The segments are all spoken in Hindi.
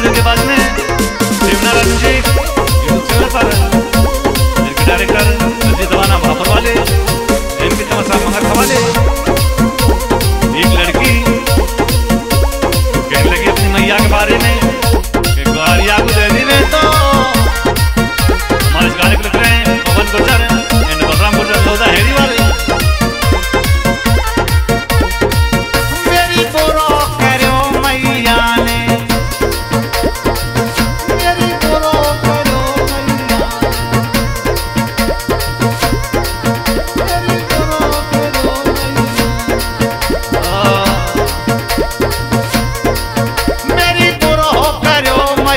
स्टूडियो के पास में देवनारायण जी यूट्यूबर पर इनके डायरेक्टर अजीत वाना वाले इनके तमसा महक वाले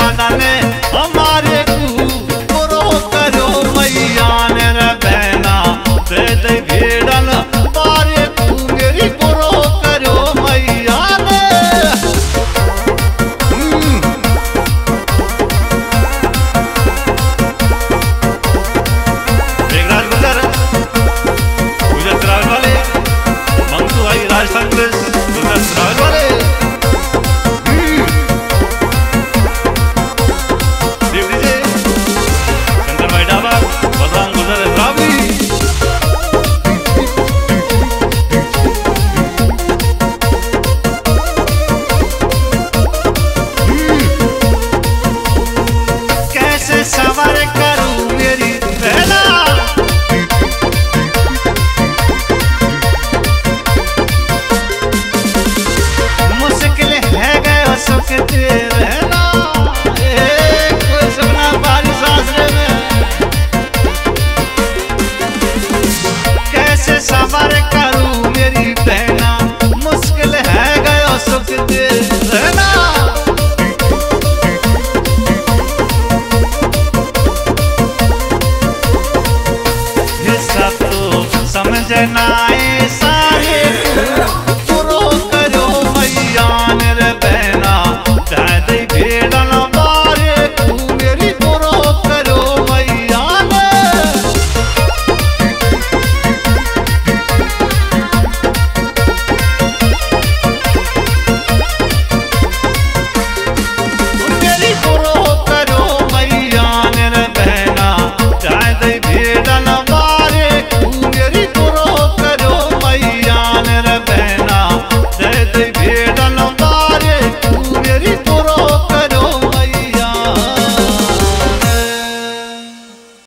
है हमारे ये सब तो समझना